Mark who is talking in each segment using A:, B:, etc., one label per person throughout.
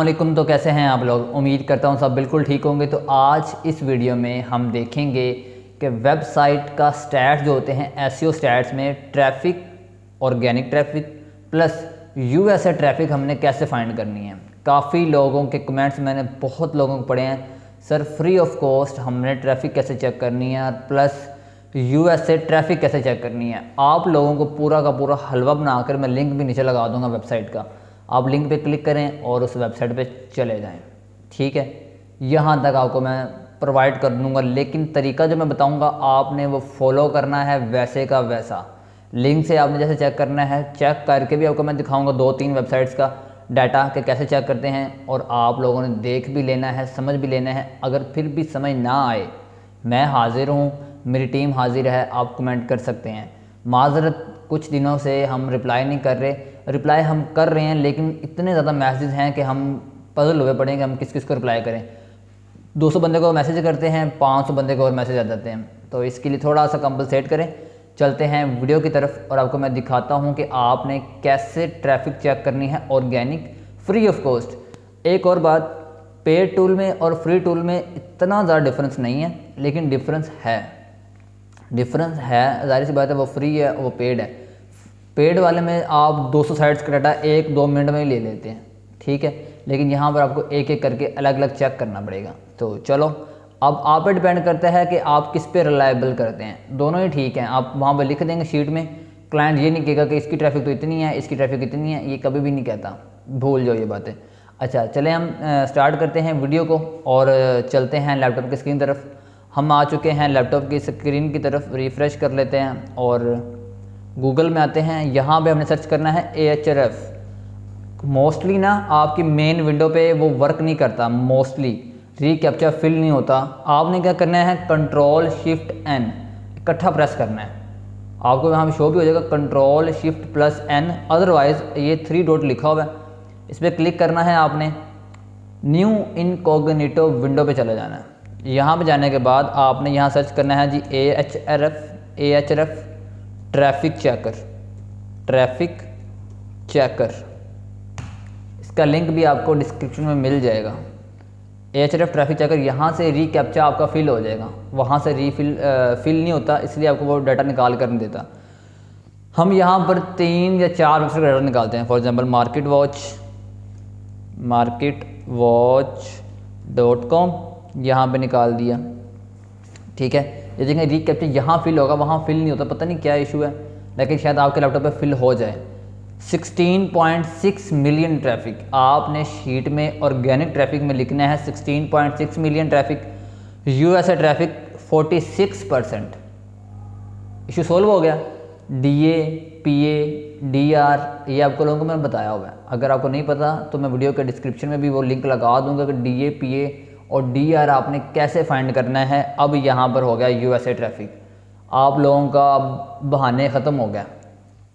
A: अल्लाम तो कैसे हैं आप लोग? उम्मीद करता हूँ सब बिल्कुल ठीक होंगे। तो आज इस वीडियो में हम देखेंगे कि वेबसाइट का स्टैट्स जो होते हैं एस स्टैट्स में traffic, organic traffic, plus U S traffic हमने कैसे फाइंड करनी है। काफ़ी लोगों के कमेंट्स मैंने बहुत लोगों को पढ़े हैं। सर फ्री ऑफ़ कॉस्ट हमने ट्रैफ़िक कैसे चेक करनी है और प्लस यूएसए ट्रैफ़िक कैसे चेक करनी है। आप लोगों को पूरा का पूरा हलवा बनाकर मैं लिंक भी नीचे लगा दूँगा वेबसाइट का। आप लिंक पे क्लिक करें और उस वेबसाइट पे चले जाएँ। ठीक है? यहाँ तक आपको मैं प्रोवाइड कर दूँगा। लेकिन तरीका जो मैं बताऊँगा, आपने वो फॉलो करना है वैसे का वैसा। लिंक से आपने जैसे चेक करना है चेक करके भी आपको मैं दिखाऊँगा दो तीन वेबसाइट्स का डाटा के कैसे चेक करते हैं और आप लोगों ने देख भी लेना है, समझ भी लेना है। अगर फिर भी समझ ना आए, मैं हाजिर हूँ, मेरी टीम हाजिर है, आप कमेंट कर सकते हैं। माजरत, कुछ दिनों से हम रिप्लाई नहीं कर रहे। रिप्लाई हम कर रहे हैं, लेकिन इतने ज़्यादा मैसेज हैं कि हम पजल हुए पड़े कि हम किस किस को रिप्लाई करें। 200 बंदे को मैसेज करते हैं 500 बंदे को और मैसेज आ जाते हैं। तो इसके लिए थोड़ा सा कंपलसेट करें। चलते हैं वीडियो की तरफ़ और आपको मैं दिखाता हूँ कि आपने कैसे ट्रैफ़िक चेक करनी है ऑर्गेनिक फ्री ऑफ़ कॉस्ट एक और बात पेड टूल में और फ्री टूल में इतना ज़्यादा डिफरेंस नहीं है, लेकिन डिफरेंस है। डिफरेंस है, ज़ाहिर सी बात है वो फ्री है, वो पेड है। पेड वाले में आप 200 साइट्स का डाटा एक दो मिनट में ही ले लेते हैं, ठीक है? लेकिन यहाँ पर आपको एक एक करके अलग अलग चेक करना पड़ेगा। तो चलो, अब आप पे डिपेंड करता है कि आप किस पे रिलायबल करते हैं। दोनों ही ठीक हैं। आप वहाँ पर लिख देंगे शीट में, क्लाइंट ये नहीं कहेगा कि इसकी ट्रैफ़िक तो इतनी है, इसकी ट्रैफ़िक इतनी है। ये कभी भी नहीं कहता। भूल जाओ ये बातें। अच्छा चले हम स्टार्ट करते हैं वीडियो को और चलते हैं लैपटॉप की स्क्रीन तरफ़। हम आ चुके हैं लैपटॉप की स्क्रीन की तरफ़, रिफ़्रेश कर लेते हैं और गूगल में आते हैं, यहाँ पे हमने सर्च करना है A H R F mostly ना आपकी मेन विंडो पे वो वर्क नहीं करता मोस्टली री कैप्चा फिल नहीं होता। आपने क्या करना है कंट्रोल शिफ्ट एन इकट्ठा प्रेस करना है। आपको यहाँ पे शो भी हो जाएगा control shift plus N otherwise ये थ्री डॉट लिखा हुआ है। इस पर क्लिक करना है आपने। न्यू इनकॉग्निटो विंडो पे चले जाना है। यहाँ पे जाने के बाद आपने यहाँ सर्च करना है जी A H R F A H R F traffic checker traffic checker. इसका लिंक भी आपको डिस्क्रिप्शन में मिल जाएगा। एच एफ़ ट्रैफ़िक चेकर, यहाँ से री कैप्चा आपका फिल हो जाएगा। वहाँ से री फिल फिल नहीं होता, इसलिए आपको वो डाटा निकाल कर नहीं देता। हम यहाँ पर तीन या चार वेबसाइट का डाटा निकालते हैं। For example market watch market watch dot com यहाँ पर निकाल दिया। ठीक है? ये री कैप्चर यहाँ फिल होगा, वहाँ फिल नहीं होता, पता नहीं क्या इशू है। लेकिन शायद आपके लैपटॉप पे फिल हो जाए। 16.6 मिलियन ट्रैफ़िक आपने शीट में ऑर्गेनिक ट्रैफ़िक में लिखना है 16.6 million traffic USA traffic 46 percent issue solve हो गया। D A P A D R ये आपको लोगों को मैंने बताया हुआ है। अगर आपको नहीं पता तो मैं वीडियो के डिस्क्रिप्शन में भी वो लिंक लगा दूँगा कि डी ए पी ए और डी आर आपने कैसे फाइंड करना है? अब यहाँ पर हो गया यूएसए ट्रैफ़िक आप लोगों का बहाने ख़त्म हो गया।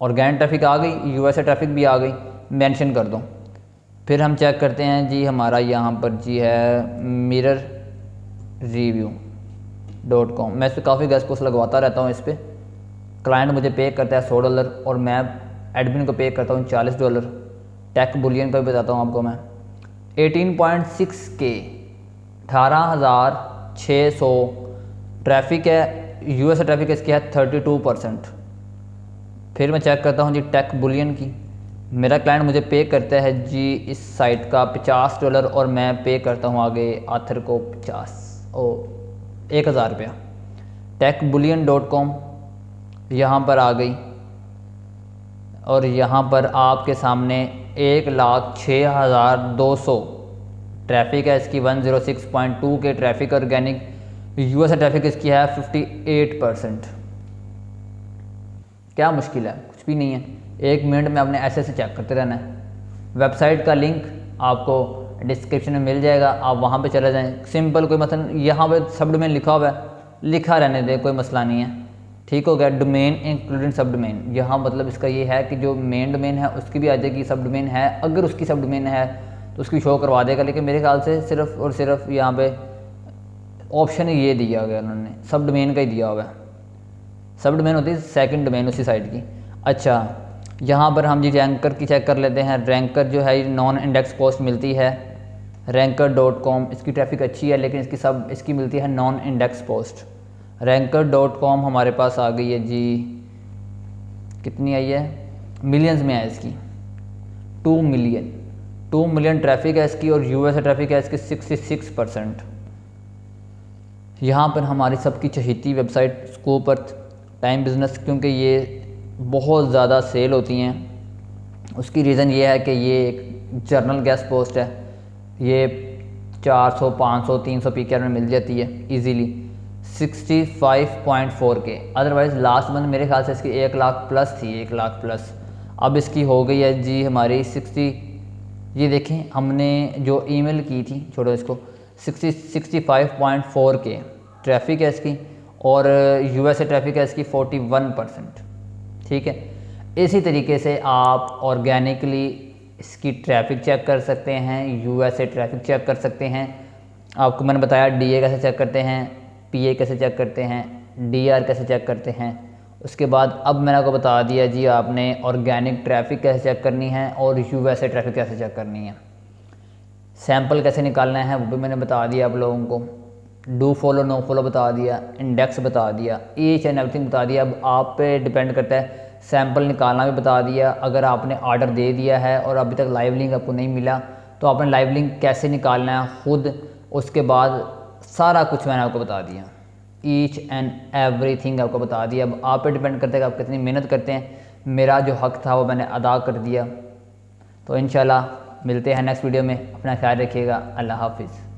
A: ऑर्गेन ट्रैफ़िक आ गई यूएसए ट्रैफ़िक भी आ गई। मेंशन कर दो। फिर हम चेक करते हैं, जी हमारा यहाँ पर जी है मिरर रिव्यू डॉट कॉम मैं इस पर काफ़ी गैस पोस्ट लगवाता रहता हूँ इस पर क्लाइंट मुझे पे करता है सौ डॉलर और मैं एडमिन को पे करता हूँ चालीस डॉलर टेक बुलियन का भी बताता हूँ आपको मैं। 18.6 के अठारह हज़ार छः सौ। ट्रैफ़िक है यूएस ट्रैफ़िक इसकी है थर्टी टू परसेंट फिर मैं चेक करता हूँ जी टेक बुलियन की। मेरा क्लाइंट मुझे पे करता है जी इस साइट का पचास डॉलर और मैं पे करता हूँ आगे आथर को पचास। ओ, एक हज़ार रुपया। टेक बुलियन डॉट कॉम यहाँ पर आ गई। और यहाँ पर आपके सामने एक लाख छः हज़ार दो सौ। ट्रैफ़िक है इसकी 106.2 के ट्रैफ़िक ऑर्गेनिक यूएस ट्रैफ़िक इसकी है 58 परसेंट। क्या मुश्किल है? कुछ भी नहीं है। एक मिनट में आपने ऐसे ऐसे चेक करते रहना है। वेबसाइट का लिंक आपको डिस्क्रिप्शन में मिल जाएगा। आप वहाँ पे चले जाएँ। सिंपल कोई मतलब यहाँ पे सब डोमेन लिखा हुआ है। लिखा रहने दे, कोई मसला नहीं है। ठीक हो गया? डोमेन इंक्लूडिंग सब डोमेन यहाँ मतलब इसका ये है कि जो मेन डोमेन है, उसकी भी आ जाएगी सब डोमेन है। अगर उसकी सब डोमेन है तो उसकी शो करवा देगा। लेकिन मेरे ख्याल से सिर्फ़ और सिर्फ़ यहाँ पे ऑप्शन ये दिया गया उन्होंने। सब डोमेन का ही दिया हुआ है। सब डोमेन होती है सेकेंड डोमेन उसी साइड की। अच्छा यहाँ पर हम जी रैंकर की चेक कर लेते हैं। रैंकर जो है नॉन इंडेक्स पोस्ट मिलती है। रैंकर डॉट कॉम इसकी ट्रैफ़िक अच्छी है, लेकिन इसकी सब इसकी मिलती है non index post ranker dot com हमारे पास आ गई है जी। कितनी आई है? मिलियंस में है इसकी। Two million two million traffic है इसकी और यूएस ट्रैफ़िक है इसकी सिक्सटी सिक्स परसेंट। यहाँ पर हमारी सबकी चहीती वेबसाइट स्कोप पर टाइम बिज़नेस क्योंकि ये बहुत ज़्यादा सेल होती हैं। उसकी रीज़न ये है कि ये एक जर्नल गैस पोस्ट है। ये 400, 500, 300 पी में मिल जाती है इजीली। 65.4 के। अदरवाइज़ लास्ट मंथ मेरे ख्याल से इसकी एक लाख प्लस थी एक लाख प्लस। अब इसकी हो गई है जी हमारी 60 ये देखें, हमने जो ईमेल की थी, छोड़ो इसको 60 65.4 के ट्रैफ़िक है इसकी, और यूएसए ट्रैफ़िक है इसकी 41 परसेंट। ठीक है? इसी तरीके से आप ऑर्गेनिकली इसकी ट्रैफ़िक चेक कर सकते हैं, यूएसए ट्रैफ़िक चेक कर सकते हैं। आपको मैंने बताया, डीए कैसे चेक करते हैं, पीए कैसे चेक करते हैं, डीआर कैसे चेक करते हैं उसके बाद अब मैंने आपको बता दिया जी आपने ऑर्गेनिक ट्रैफ़िक कैसे चेक करनी है और यू यूएसए ट्रैफ़िक कैसे चेक करनी है। सैंपल कैसे निकालना है वो भी मैंने बता दिया आप लोगों को। डू फॉलो नो फॉलो बता दिया इंडेक्स बता दिया ईच एंड एवरीथिंग बता दिया। अब आप पे डिपेंड करता है सैंपल निकालना भी बता दिया। अगर आपने ऑर्डर दे दिया है और अभी तक लाइव लिंक आपको नहीं मिला तो आपने लाइव लिंक कैसे निकालना है ख़ुद, उसके बाद सारा कुछ मैंने आपको बता दिया। ईच एंड एवरी थिंग आपको बता दिया। अब आप पे डिपेंड करते हैं कि आप कितनी मेहनत करते हैं। मेरा जो हक था वो मैंने अदा कर दिया। तो इन मिलते हैं नेक्स्ट वीडियो में। अपना ख्याल रखिएगा। अल्लाह हाफिज़।